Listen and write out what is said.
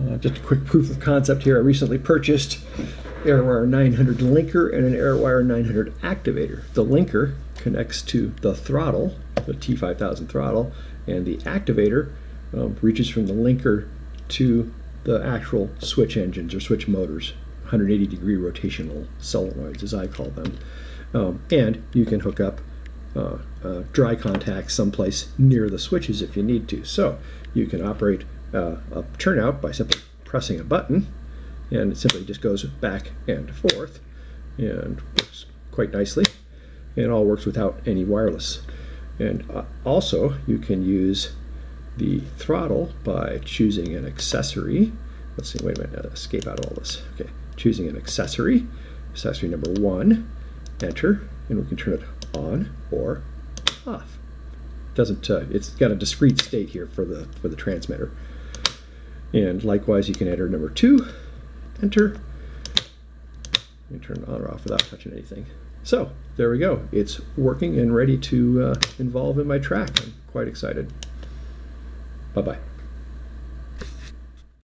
Uh, just a quick proof of concept here. I recently purchased AirWire 900 linker and an AirWire 900 activator. The linker connects to the throttle, the T5000 throttle, and the activator um, reaches from the linker to the actual switch engines or switch motors, 180 degree rotational solenoids as I call them. Um, and you can hook up uh, uh, dry contacts someplace near the switches if you need to. So you can operate uh, a turnout by simply pressing a button and it simply just goes back and forth and works quite nicely and all works without any wireless. And uh, also you can use the throttle by choosing an accessory. Let's see, wait a minute, escape out of all this. Okay, choosing an accessory, accessory number one, enter, and we can turn it on or off. Doesn't uh, it's got a discrete state here for the for the transmitter. And likewise, you can enter number two, enter. You turn on or off without touching anything. So there we go. It's working and ready to uh, involve in my track. I'm quite excited. Bye bye.